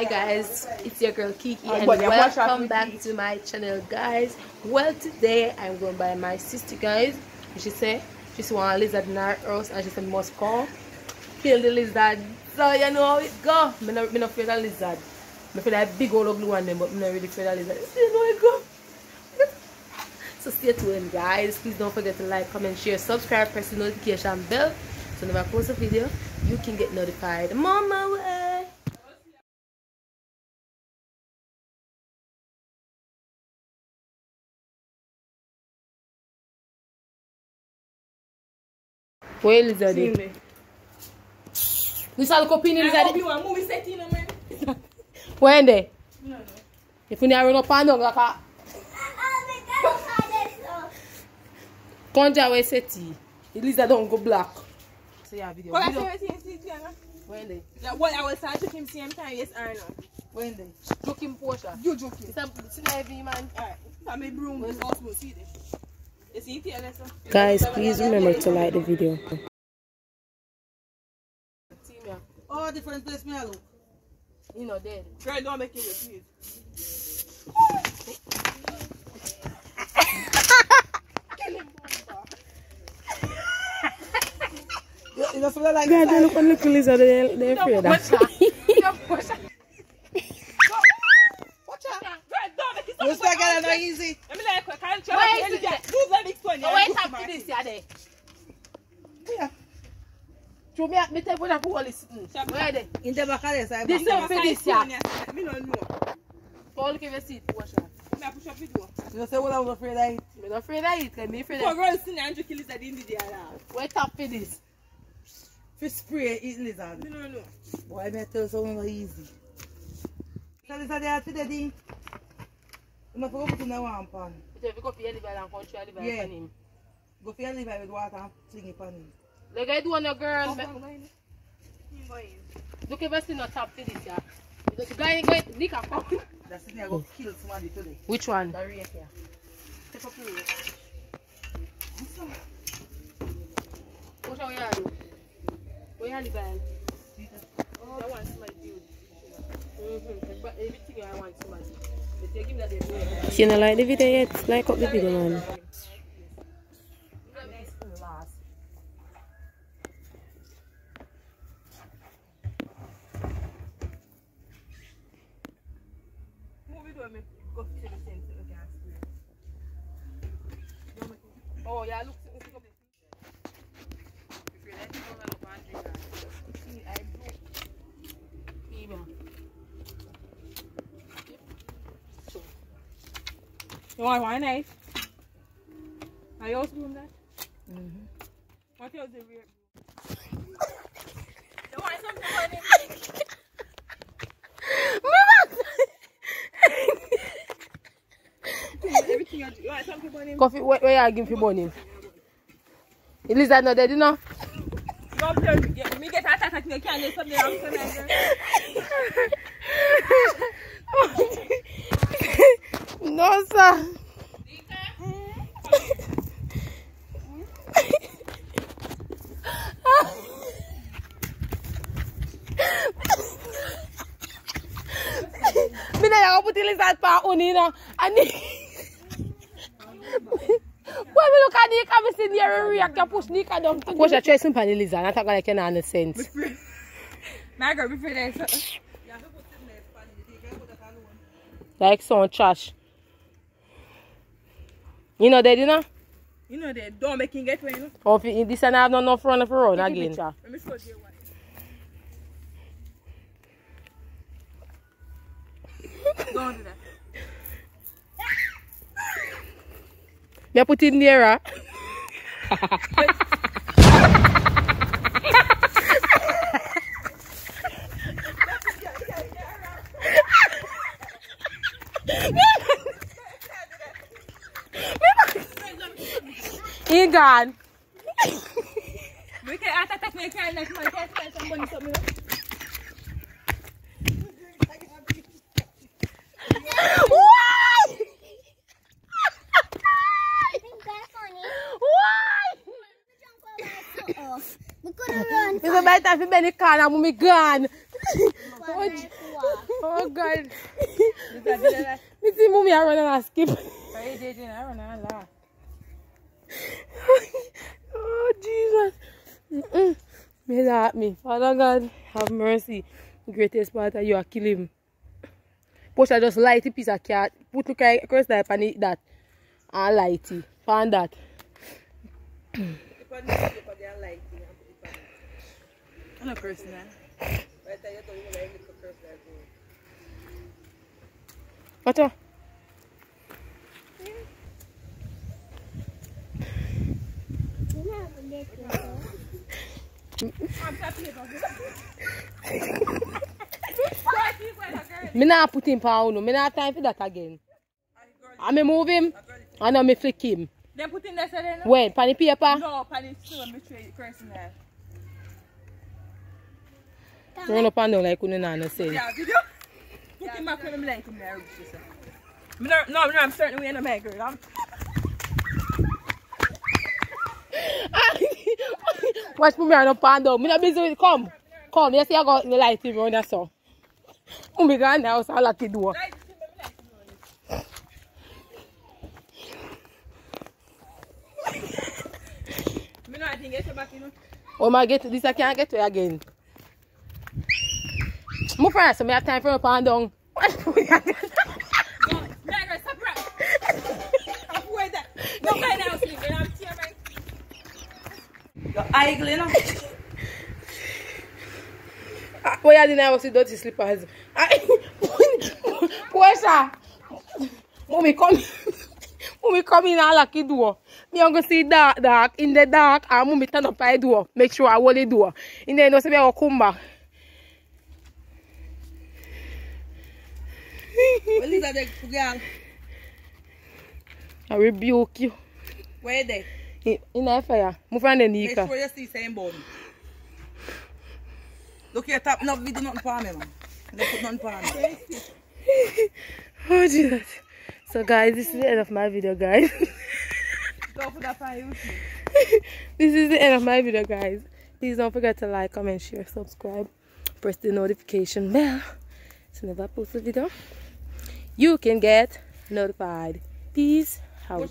Hi guys, it's your girl Keke and but you watch out welcome back to my channel guys. Well today I'm going by my sister guys. She said she saw a lizard in her house and she said must come kill the lizard. So you know how it go. Me not, me not afraid of lizard. Me feel like big old ugly one them but me not really afraid of lizard. You know it go. So stay tuned guys. Please don't forget to like, comment, share, subscribe, press the notification bell. So whenever I post a video, you can get notified. Mama way. Where lizard? Seen is? me. This all copy I lizard. hope you want movie set in, man. When they? No, no. If you never run up and down like a conja we seti, the lizard don't go black. So yeah, video. What I video. say, see, see, see, Anna? When they? Like, what I was saying to him same time, yes or no? When they? Joking Portia. You joking. It's a it's a heavy man. Alright. Family broom was also see this. You see it here, Lessa? Guys, please remember to like the video. See me, Oh, different place me look. you know dead. Girl, don't make it, please. You, you just feel like God, they look on the lizard. They they afraid of. Watch out. Watch out. Girl, don't make it You stop. still get it not easy. Let me like, I can't try Wait, to is it- Who's the next one? Oh, wait up for this, yeah, there. Yeah. Show me, me tell you what I put all this. mm. Where they? In the back of this, This is for this, yeah. Me don't know. All give a seat, watch out. Me I push up video. You say what I was afraid of it. Me not afraid of it, 'cause me afraid Poor of girl sitting and killing at the end of the day. Wait up for this. Fish spray, eat lizard. Me don't know. Why me tell you something not easy? So lizard there today, Dean. You must go put in the one pan. If you go for your liver and country, your liver Yeah. on him. Go for your liver with water and fling it on him. Like I do on your girl. Look if I see no top for this, yeah. The guy going, Nick, a come. That's it, I go kill somebody today. Which one? The rake here. Take up the road. Watch out, you do. Where you liver? I want somebody build. Mm-hmm. But everything I want somebody. But they give me that they do. If you don't like the video yet, like up the video, man. What we doing? Me go to the same thing again. Oh, yeah, look. look up this. If you're letting go, look on drink that. See, I do. Even. You want one knife? Are you also doing that? Mm-hmm. What else is weird? You want something funny? Everything you do. You want something funny? Coffee, where, where you give for money? The lizard not dead, you know? Don't play with me. Me get attacked and you can't do something wrong tonight. no, sir. Me na yung put the lizard pa uni na. Ani. When we look at Nika, we see near a react and push Nika down. Push in the lizard. I talk like you understand. My girl, before that. Like some trash. You know that, you know? You know that don't make him get away, you know? If you- this and I have not enough run for again. Let me show you one. Don't do that. Me put it nearer. He gone. We can attack me, can't let my somebody something. We could have run. It's about time for me to and me gone. Oh God. Me see mommy I run and I skip. Why you did it? I run and laugh. oh Jesus. Mm-mm. May that me. Father God, have mercy. Greatest part of you are kill him. Push I just light a piece of cat. Put the cry- cross knife and eat that. And light it. Find that. I'm not cursing that. There, thought you were like, little curse that. Watch out. I'm happy about this. Me not put him pound. Me not time for that again. I me move him. And now me flick him. Then put in there. When? Pan the paper? No, pan it still and betray cursing there. Run up and down like you know no sense. Yeah, video. Put him back when I'm like him there. No, no, no, I'm certain we ain't a girl. I'm Watch me run up and down. Me not busy with come. Come, you see I got the light him round there so. Oh my god now so I lock the door. right. see, me like him, Me know I think get back, you. Oh my get this I can't get to again. Move first, so me have time for up and down. Go, Margaret, stop right. I'm worried that. No, right now, sleep. And I'm tear right. You're idle, you know? Ah, Why you didn't have dirty slippers? Portia! Mommy come Mommy come in and lock the door. Me I'm gonna see dark dark in the dark and mommy turn up by the door. Make sure I hold the door. In there you know say me I go come back. Are the girl. I rebuke you. Where they? In, in fire. Move from the Make Nika. sure you see same bone. Look here, top no video nothing for me, man. Don't put nothing for me. Oh Jesus. So guys, this is the end of my video guys. Go for that fire, this is the end of my video guys please don't forget to like comment share subscribe press the notification bell so never post a video you can get notified peace out.